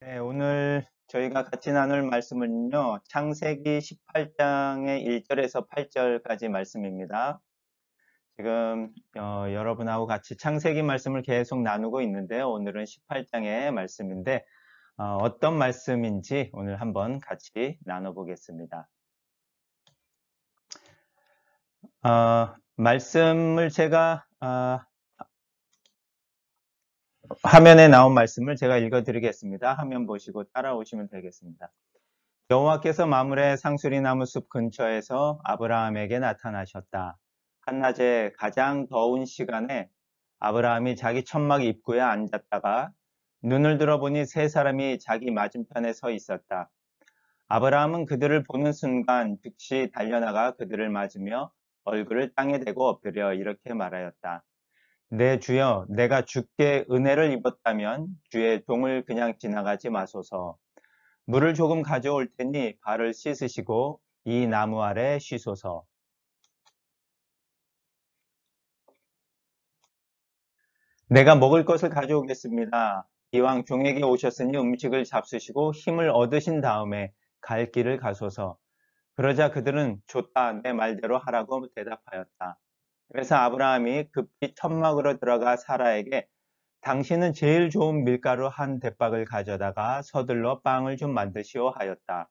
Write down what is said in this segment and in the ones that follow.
네, 오늘 저희가 같이 나눌 말씀은요, 창세기 18장의 1절에서 8절까지 말씀입니다. 지금 어, 여러분하고 같이 창세기 말씀을 계속 나누고 있는데요. 오늘은 18장의 말씀인데 어, 떤 말씀인지 오늘 한번 같이 나눠보겠습니다. 어, 말씀을 제가 어, 화면에 나온 말씀을 제가 읽어드리겠습니다. 화면 보시고 따라오시면 되겠습니다. 여호와께서 마물의 상수리 나무 숲 근처에서 아브라함에게 나타나셨다. 한낮에 가장 더운 시간에 아브라함이 자기 천막 입구에 앉았다가 눈을 들어보니 세 사람이 자기 맞은편에 서 있었다. 아브라함은 그들을 보는 순간 즉시 달려나가 그들을 맞으며 얼굴을 땅에 대고 엎드려 이렇게 말하였다. 내 주여 내가 주께 은혜를 입었다면 주의 종을 그냥 지나가지 마소서. 물을 조금 가져올 테니 발을 씻으시고 이 나무 아래 쉬소서. 내가 먹을 것을 가져오겠습니다. 이왕 종에게 오셨으니 음식을 잡수시고 힘을 얻으신 다음에 갈 길을 가소서. 그러자 그들은 좋다 내 말대로 하라고 대답하였다. 그래서 아브라함이 급히 천막으로 들어가 사라에게 당신은 제일 좋은 밀가루 한 대박을 가져다가 서둘러 빵을 좀 만드시오 하였다.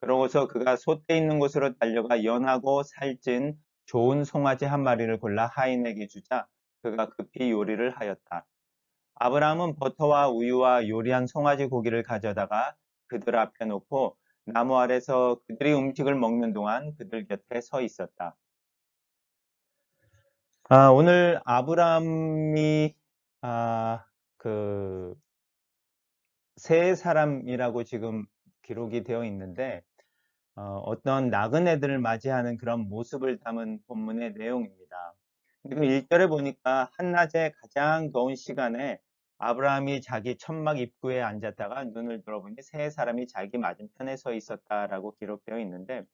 그러고서 그가 솥대 있는 곳으로 달려가 연하고 살찐 좋은 송아지 한 마리를 골라 하인에게 주자 그가 급히 요리를 하였다. 아브라함은 버터와 우유와 요리한 송아지 고기를 가져다가 그들 앞에 놓고 나무 아래서 그들이 음식을 먹는 동안 그들 곁에 서 있었다. 아, 오늘 아브람이 아, 그 세 사람이라고 지금 기록이 되어 있는데 어, 떤 나그네들을 맞이하는 그런 모습을 담은 본문의 내용입니다. 그리고 1절에 보니까 한낮에 가장 더운 시간에 아브라함이 자기 천막 입구에 앉았다가 눈을 들어보니 세 사람이 자기 맞은편에 서 있었다라고 기록되어 있는데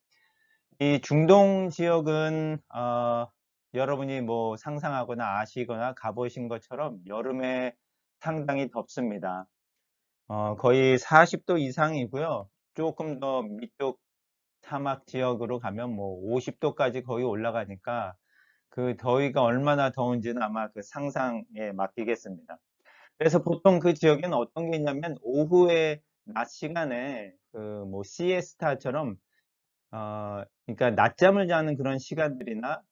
이 중동 지역은 어, 여러분이 뭐 상상하거나 아시거나 가보신 것처럼 여름에 상당히 덥습니다. 어, 거의 40도 이상이고요. 조금 더 밑쪽 사막 지역으로 가면 뭐 50도까지 거의 올라가니까 그 더위가 얼마나 더운지는 아마 그 상상에 맡기겠습니다. 그래서 보통 그 지역에는 어떤 게 있냐면 오후에 낮 시간에 그 뭐 시에스타처럼 어 그러니까 낮잠을 자는 그런 시간들이나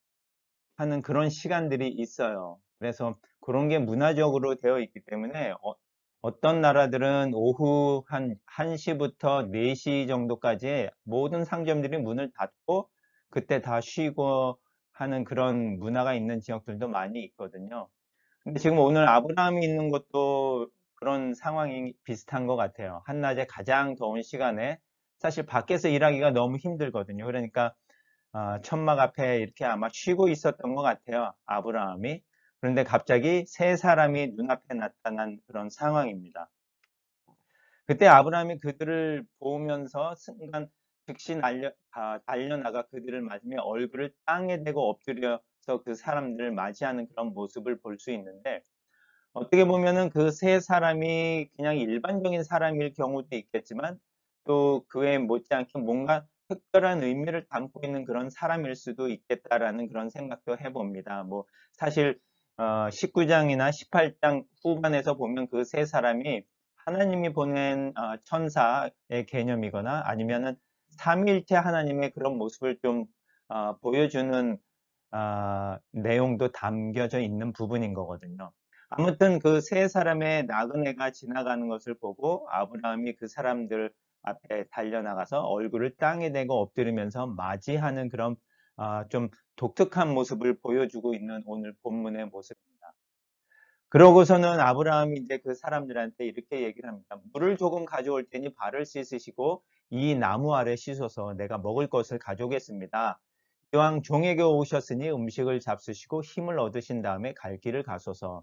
하는 그런 시간들이 있어요. 그래서 그런 게 문화적으로 되어 있기 때문에 어, 떤 나라들은 오후 한 1시부터 4시 정도까지 모든 상점들이 문을 닫고 그때 다 쉬고 하는 그런 문화가 있는 지역들도 많이 있거든요. 근데 지금 오늘 아브라함이 있는 것도 그런 상황이 비슷한 것 같아요. 한낮에 가장 더운 시간에 사실 밖에서 일하기가 너무 힘들거든요. 그러니까 어, 천막 앞에 이렇게 아마 쉬고 있었던 것 같아요. 아브라함이. 그런데 갑자기 세 사람이 눈앞에 나타난 그런 상황입니다. 그때 아브라함이 그들을 보면서 순간 즉시 날려, 아, 달려나가 그들을 맞으며 얼굴을 땅에 대고 엎드려서 그 사람들을 맞이하는 그런 모습을 볼 수 있는데 어떻게 보면은 그 세 사람이 그냥 일반적인 사람일 경우도 있겠지만 또 그에 못지않게 뭔가 특별한 의미를 담고 있는 그런 사람일 수도 있겠다라는 그런 생각도 해봅니다. 뭐 사실 어, 19장이나 18장 후반에서 보면 그 세 사람이 하나님이 보낸 어, 천사의 개념이거나 아니면은 삼위일체 하나님의 그런 모습을 좀 어, 보여주는 어, 내용도 담겨져 있는 부분인 거거든요. 아무튼 그 세 사람의 나그네가 지나가는 것을 보고 아브라함이 그 사람들 앞에 달려나가서 얼굴을 땅에 대고 엎드리면서 맞이하는 그런 어, 좀 독특한 모습을 보여주고 있는 오늘 본문의 모습입니다. 그러고서는 아브라함이 이제 그 사람들한테 이렇게 얘기를 합니다. 물을 조금 가져올 테니 발을 씻으시고 이 나무 아래 씻어서 내가 먹을 것을 가져오겠습니다. 이왕 종에게 오셨으니 음식을 잡수시고 힘을 얻으신 다음에 갈 길을 가소서.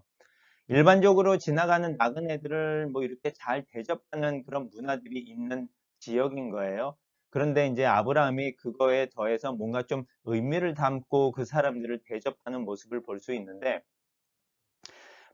일반적으로 지나가는 나그네들을 뭐 이렇게 잘 대접하는 그런 문화들이 있는 지역인 거예요. 그런데 이제 아브라함이 그거에 더해서 뭔가 좀 의미를 담고 그 사람들을 대접하는 모습을 볼 수 있는데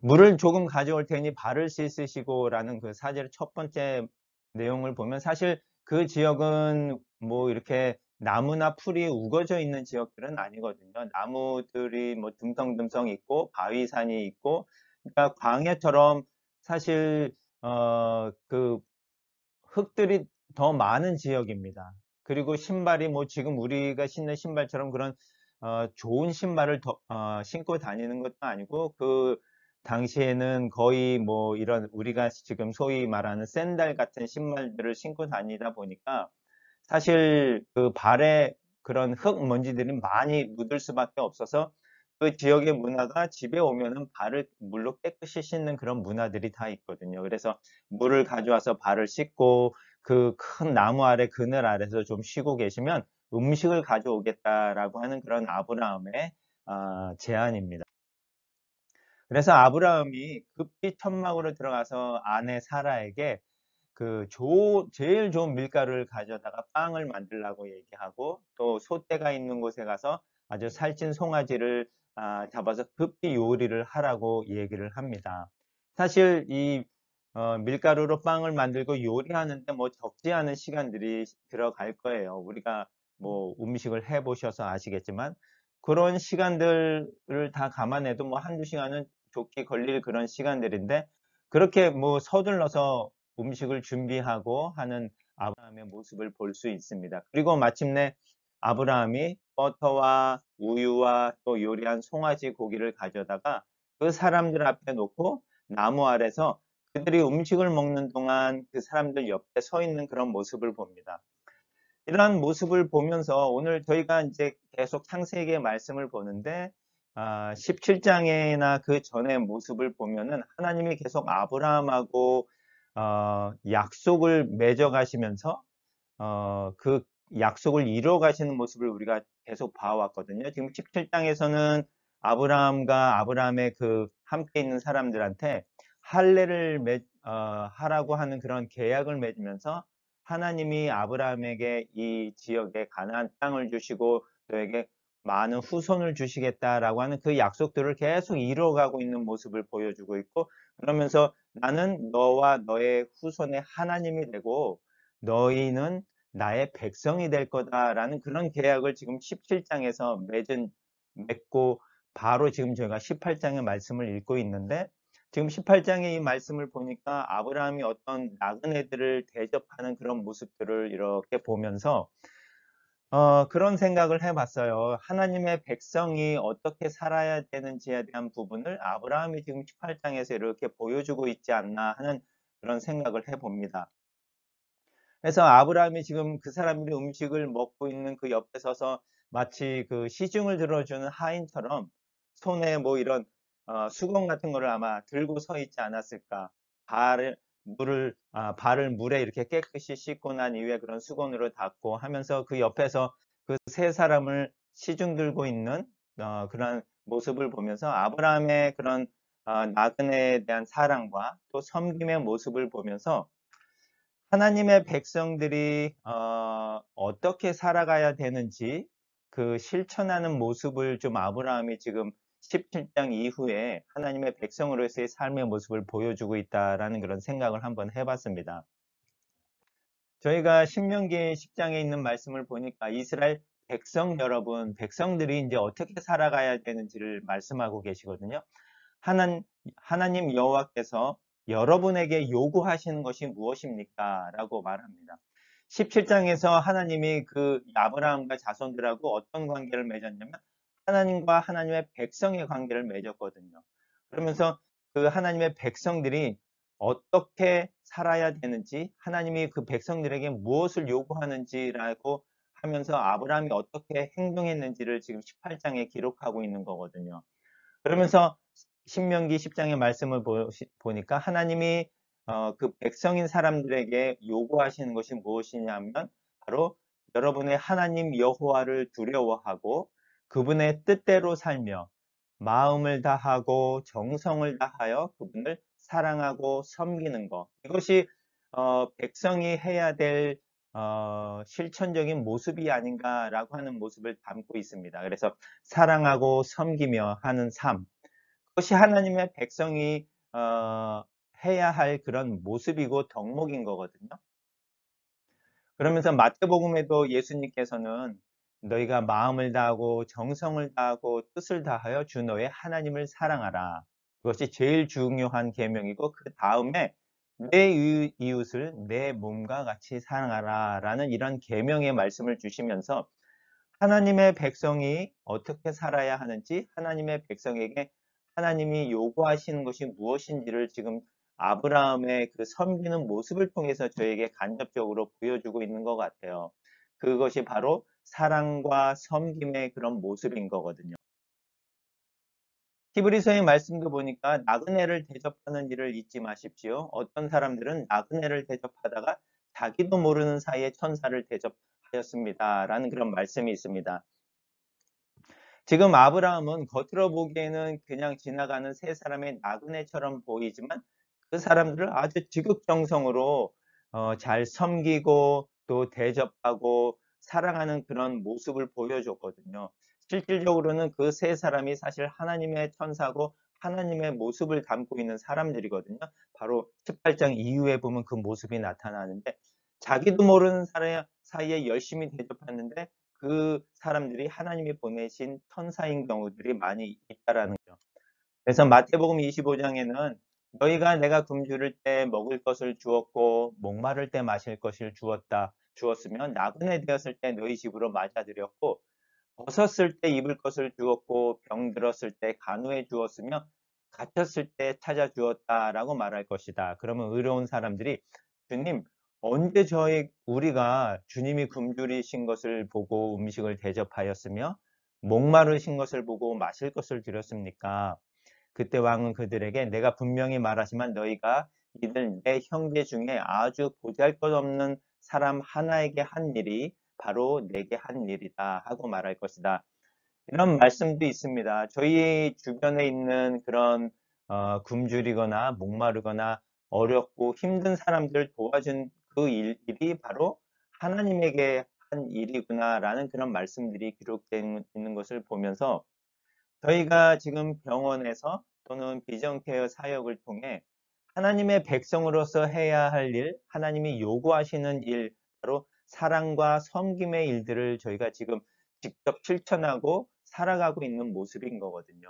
물을 조금 가져올 테니 발을 씻으시고 라는 그 사절의 첫 번째 내용을 보면 사실 그 지역은 뭐 이렇게 나무나 풀이 우거져 있는 지역들은 아니거든요. 나무들이 뭐 듬성듬성 있고 바위산이 있고 그러니까 광야처럼 사실 어 그 흙들이 더 많은 지역입니다. 그리고 신발이 뭐 지금 우리가 신는 신발처럼 그런 어 좋은 신발을 더, 어 신고 다니는 것도 아니고 그 당시에는 거의 뭐 이런 우리가 지금 소위 말하는 샌들 같은 신발들을 신고 다니다 보니까 사실 그 발에 그런 흙 먼지들이 많이 묻을 수밖에 없어서 그 지역의 문화가 집에 오면은 발을 물로 깨끗이 씻는 그런 문화들이 다 있거든요. 그래서 물을 가져와서 발을 씻고 그 큰 나무 아래 그늘 아래서 좀 쉬고 계시면 음식을 가져오겠다라고 하는 그런 아브라함의 아, 제안입니다. 그래서 아브라함이 급히 천막으로 들어가서 아내 사라에게 그 조, 제일 좋은 밀가루를 가져다가 빵을 만들라고 얘기하고 또 소떼가 있는 곳에 가서 아주 살찐 송아지를 아, 잡아서 급히 요리를 하라고 얘기를 합니다. 사실 이 어, 밀가루로 빵을 만들고 요리하는데 뭐 적지 않은 시간들이 들어갈 거예요. 우리가 뭐 음식을 해 보셔서 아시겠지만 그런 시간들을 다 감안해도 뭐 한두 시간은 좋게 걸릴 그런 시간들인데 그렇게 뭐 서둘러서 음식을 준비하고 하는 아브라함의 모습을 볼 수 있습니다. 그리고 마침내 아브라함이 버터와 우유와 또 요리한 송아지 고기를 가져다가 그 사람들 앞에 놓고 나무 아래서 그들이 음식을 먹는 동안 그 사람들 옆에 서 있는 그런 모습을 봅니다. 이러한 모습을 보면서 오늘 저희가 이제 계속 창세기의 말씀을 보는데 아, 17장에나 그 전의 모습을 보면은 하나님이 계속 아브라함하고 어, 약속을 맺어 가시면서 어, 그 약속을 이루어 가시는 모습을 우리가 계속 봐왔거든요. 지금 17장에서는 아브라함과 아브라함의 그 함께 있는 사람들한테 할례를 맺, 어, 하라고 하는 그런 계약을 맺으면서 하나님이 아브라함에게 이 지역에 가나안 땅을 주시고 너에게 많은 후손을 주시겠다라고 하는 그 약속들을 계속 이루어가고 있는 모습을 보여주고 있고 그러면서 나는 너와 너의 후손의 하나님이 되고 너희는 나의 백성이 될 거다라는 그런 계약을 지금 17장에서 맺은 맺고 바로 지금 저희가 18장의 말씀을 읽고 있는데 지금 18장의 이 말씀을 보니까 아브라함이 어떤 나그네들을 대접하는 그런 모습들을 이렇게 보면서 어, 그런 생각을 해봤어요. 하나님의 백성이 어떻게 살아야 되는지에 대한 부분을 아브라함이 지금 18장에서 이렇게 보여주고 있지 않나 하는 그런 생각을 해봅니다. 그래서 아브라함이 지금 그 사람들이 음식을 먹고 있는 그 옆에 서서 마치 그 시중을 들어주는 하인처럼 손에 뭐 이런 어, 수건 같은 거를 아마 들고 서 있지 않았을까. 발을 물을 아, 발을 물에 이렇게 깨끗이 씻고 난 이후에 그런 수건으로 닦고 하면서 그 옆에서 그 세 사람을 시중 들고 있는 어, 그런 모습을 보면서 아브라함의 그런 어, 나그네에 대한 사랑과 또 섬김의 모습을 보면서 하나님의 백성들이 어, 어떻게 살아가야 되는지 그 실천하는 모습을 좀 아브라함이 지금 17장 이후에 하나님의 백성으로서의 삶의 모습을 보여주고 있다라는 그런 생각을 한번 해봤습니다. 저희가 신명기 10장에 있는 말씀을 보니까 이스라엘 백성 여러분, 백성들이 이제 어떻게 살아가야 되는지를 말씀하고 계시거든요. 하나, 하나님 여호와께서 여러분에게 요구하시는 것이 무엇입니까? 라고 말합니다. 17장에서 하나님이 그 아브라함과 자손들하고 어떤 관계를 맺었냐면 하나님과 하나님의 백성의 관계를 맺었거든요. 그러면서 그 하나님의 백성들이 어떻게 살아야 되는지 하나님이 그 백성들에게 무엇을 요구하는지라고 하면서 아브라함이 어떻게 행동했는지를 지금 18장에 기록하고 있는 거거든요. 그러면서 신명기 10장의 말씀을 보니까 하나님이 어, 그 백성인 사람들에게 요구하시는 것이 무엇이냐면 바로 여러분의 하나님 여호와를 두려워하고 그분의 뜻대로 살며 마음을 다하고 정성을 다하여 그분을 사랑하고 섬기는 것 이것이 어, 백성이 해야 될 어, 실천적인 모습이 아닌가라고 하는 모습을 담고 있습니다. 그래서 사랑하고 섬기며 하는 삶 그것이 하나님의 백성이 어, 해야 할 그런 모습이고 덕목인 거거든요. 그러면서 마태복음에도 예수님께서는 너희가 마음을 다하고 정성을 다하고 뜻을 다하여 주 너의 하나님을 사랑하라. 그것이 제일 중요한 계명이고 그 다음에 내 이웃을 내 몸과 같이 사랑하라 라는 이런 계명의 말씀을 주시면서 하나님의 백성이 어떻게 살아야 하는지 하나님의 백성에게 하나님이 요구하시는 것이 무엇인지를 지금 아브라함의 그 섬기는 모습을 통해서 저에게 간접적으로 보여주고 있는 것 같아요. 그것이 바로 사랑과 섬김의 그런 모습인 거거든요. 히브리서의 말씀도 보니까 나그네를 대접하는 일을 잊지 마십시오. 어떤 사람들은 나그네를 대접하다가 자기도 모르는 사이에 천사를 대접하였습니다. 라는 그런 말씀이 있습니다. 지금 아브라함은 겉으로 보기에는 그냥 지나가는 세 사람의 나그네처럼 보이지만 그 사람들을 아주 지극정성으로 어, 잘 섬기고 또 대접하고 사랑하는 그런 모습을 보여줬거든요. 실질적으로는 그 세 사람이 사실 하나님의 천사고 하나님의 모습을 담고 있는 사람들이거든요. 바로 18장 이후에 보면 그 모습이 나타나는데 자기도 모르는 사이에 열심히 대접하는데 그 사람들이 하나님이 보내신 천사인 경우들이 많이 있다라는 거죠. 그래서 마태복음 25장에는 너희가 내가 굶주릴 때 먹을 것을 주었고 목마를 때 마실 것을 주었다 주었으면 나그네 되었을 때 너희 집으로 맞아들였고 벗었을 때 입을 것을 주었고 병 들었을 때 간호해 주었으며 갇혔을 때 찾아 주었다라고 말할 것이다. 그러면 의로운 사람들이 주님 언제 저희 우리가 주님이 굶주리신 것을 보고 음식을 대접하였으며 목마르신 것을 보고 마실 것을 드렸습니까? 그때 왕은 그들에게 내가 분명히 말하지만 너희가 이들 내 형제 중에 아주 보잘것없는 사람 하나에게 한 일이 바로 내게 한 일이다 하고 말할 것이다. 이런 말씀도 있습니다. 저희 주변에 있는 그런 어, 굶주리거나 목마르거나 어렵고 힘든 사람들 도와준 그 일, 일이 바로 하나님에게 한 일이구나라는 그런 말씀들이 기록되어 있는 것을 보면서 저희가 지금 병원에서 또는 비전케어 사역을 통해 하나님의 백성으로서 해야 할 일, 하나님이 요구하시는 일, 바로 사랑과 섬김의 일들을 저희가 지금 직접 실천하고 살아가고 있는 모습인 거거든요.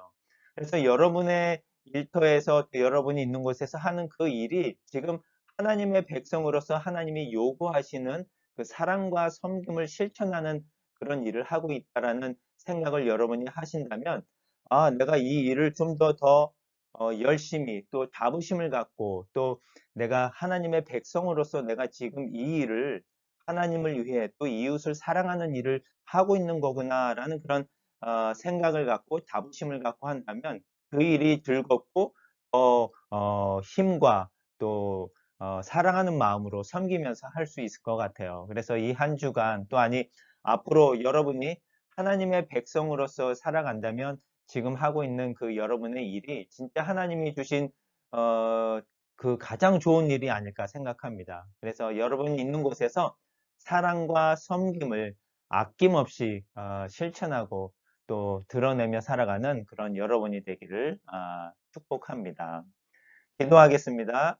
그래서 여러분의 일터에서 여러분이 있는 곳에서 하는 그 일이 지금 하나님의 백성으로서 하나님이 요구하시는 그 사랑과 섬김을 실천하는 그런 일을 하고 있다라는 생각을 여러분이 하신다면 아, 내가 이 일을 좀 더더 더, 어, 열심히 또 자부심을 갖고 또 내가 하나님의 백성으로서 내가 지금 이 일을 하나님을 위해 또 이웃을 사랑하는 일을 하고 있는 거구나라는 그런 어, 생각을 갖고 자부심을 갖고 한다면 그 일이 즐겁고 어, 어, 힘과 또 어, 사랑하는 마음으로 섬기면서 할 수 있을 것 같아요. 그래서 이 한 주간 또 아니 앞으로 여러분이 하나님의 백성으로서 살아간다면 지금 하고 있는 그 여러분의 일이 진짜 하나님이 주신 어, 그 가장 좋은 일이 아닐까 생각합니다. 그래서 여러분이 있는 곳에서 사랑과 섬김을 아낌없이 어, 실천하고 또 드러내며 살아가는 그런 여러분이 되기를 어, 축복합니다. 기도하겠습니다.